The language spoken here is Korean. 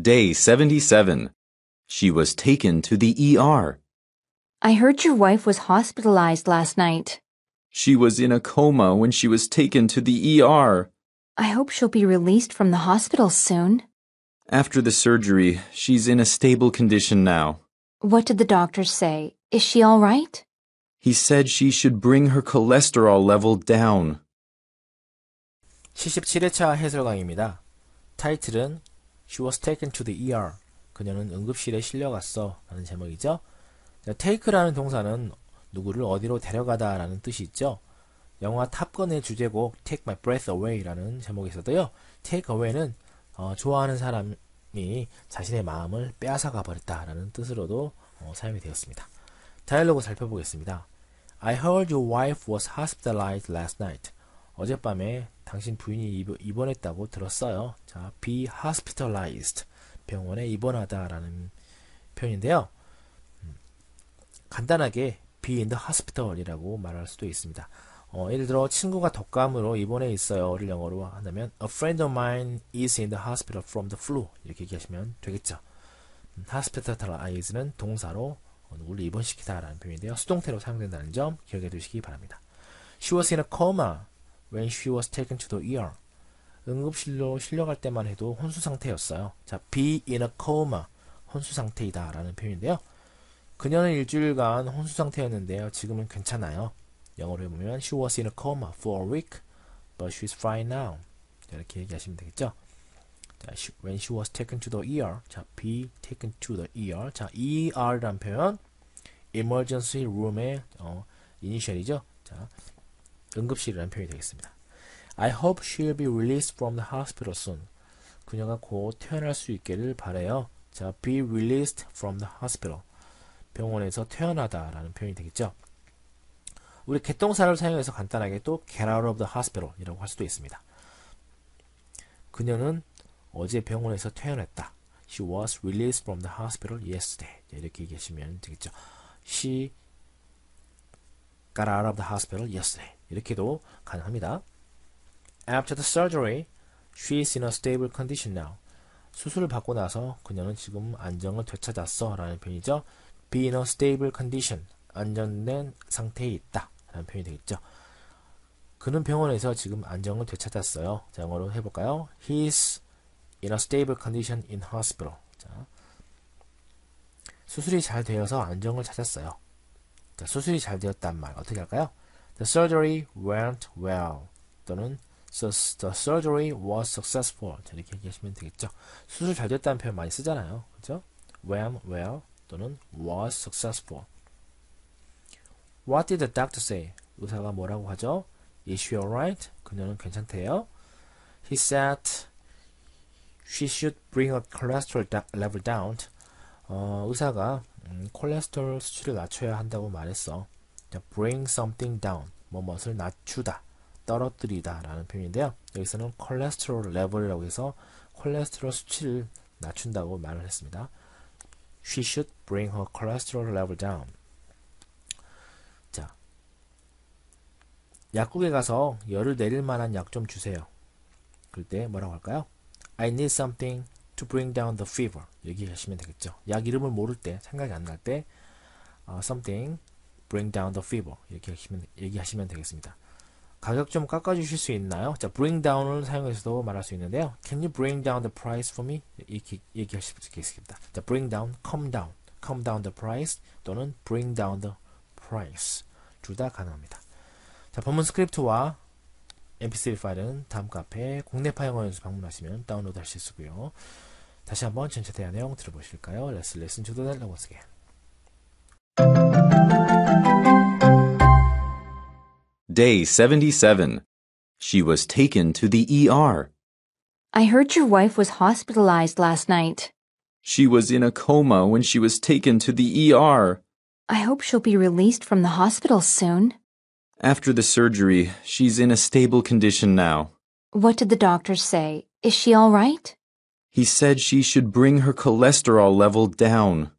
Day 77. She was taken to the ER. I heard your wife was hospitalized last night. She was in a coma when she was taken to the ER. I hope she'll be released from the hospital soon. After the surgery, she's in a stable condition now. What did the doctor say? Is she all right? He said she should bring her cholesterol level down. 77회차 해설 강의입니다. 타이틀은 She was taken to the ER. 그녀는 응급실에 실려갔어. 라는 제목이죠. 자, take라는 동사는 누구를 어디로 데려가다 라는 뜻이 있죠. 영화 탑건의 주제곡 Take My Breath Away 라는 제목에서도요. Take Away는 어, 좋아하는 사람이 자신의 마음을 빼앗아가 버렸다 라는 뜻으로도 어, 사용이 되었습니다. 다이얼로그 살펴보겠습니다. I heard your wife was hospitalized last night. 어젯밤에 당신 부인이 입원 했다고 들었어요. 자, be hospitalized. 병원에 입원하다 라는 표현인데요. 음, 간단하게 be in the hospital 이라고 말할 수도 있습니다. 어, 예를 들어 친구가 독감으로 입원해 있어요를 영어로 한다면 A friend of mine is in the hospital from the flu 이렇게 얘기하시면 되겠죠. 음, hospitalize는 동사로 누구를 입원시키다 라는 표현인데요. 수동태로 사용된다는 점 기억해 두시기 바랍니다. She was in a coma when she was taken to the ER. 응급실로 실려갈 때만 해도 혼수 상태였어요. 자, be in a coma. 혼수 상태이다 라는 표현인데요. 그녀는 일주일간 혼수 상태였는데요. 지금은 괜찮아요. 영어로 해보면 She was in a coma for a week, but she's fine now. 이렇게 얘기하시면 되겠죠. 자, when she was taken to the ER. 자, be taken to the ER. 자, ER란 표현 emergency room의 어, 이니셜이죠. 자, 응급실이라는 표현이 되겠습니다. I hope she'll be released from the hospital soon. 그녀가 곧 퇴원할 수 있기를 바래요. 자, be released from the hospital. 병원에서 퇴원하다 라는 표현이 되겠죠. 우리 개동사를 사용해서 간단하게 또 get out of the hospital 이라고 할 수도 있습니다. 그녀는 어제 병원에서 퇴원했다. She was released from the hospital yesterday. 이렇게 얘기하시면 되겠죠. She got out of the hospital yesterday. 이렇게도 가능합니다. After the surgery, she is in a stable condition now. 수술을 받고 나서 그녀는 지금 안정을 되찾았어 라는 표현이죠. be in a stable condition. 안정된 상태에 있다 라는 표현이 되겠죠. 그는 병원에서 지금 안정을 되찾았어요. 자, 영어로 해볼까요? He's in a stable condition in hospital. 자, 수술이 잘 되어서 안정을 찾았어요. 자, 수술이 잘 되었단 말 어떻게 할까요? The surgery went well 또는 the surgery was successful 이렇게 얘기하시면 되겠죠. 수술 잘 됐다는 표현 많이 쓰잖아요. 그죠? went well 또는 was successful. What did the doctor say? 의사가 뭐라고 하죠? Is she alright? 그녀는 괜찮대요. He said she should bring her cholesterol level down. 어, 의사가 음, 콜레스테롤 수치를 낮춰야 한다고 말했어. bring something down, 뭐뭇을 낮추다, 떨어뜨리다 라는 표현인데요. 여기서는 콜레스테롤 레벨이라고 해서 콜레스테롤 수치를 낮춘다고 말을 했습니다. She should bring her cholesterol level down. 자, 약국에 가서 열을 내릴 만한 약 좀 주세요. 그럴 때 뭐라고 할까요? I need something to bring down the fever. 얘기하시면 되겠죠. 약 이름을 모를 때, 생각이 안 날 때, uh, something bring down the fever. 이렇게 하시면, 얘기하시면 되겠습니다. 가격 좀 깎아주실 수 있나요? 자, bring down을 사용해서도 말할 수 있는데요. Can you bring down the price for me? 이렇게 얘기하실 수 있겠습니다. 자, bring down, come down, come down the price 또는 bring down the price. 둘 다 가능합니다. 자, 본문 스크립트와 mp3 파일은 다음 카페 국내파 영어 연수 방문하시면 다운로드 하실 수 있고요. 다시 한번 전체 대화 내용 들어보실까요? Let's listen to the dialogue once again. Day 77. She was taken to the ER. I heard your wife was hospitalized last night. She was in a coma when she was taken to the ER. I hope she'll be released from the hospital soon. After the surgery, she's in a stable condition now. What did the doctor say? Is she all right? He said she should bring her cholesterol level down.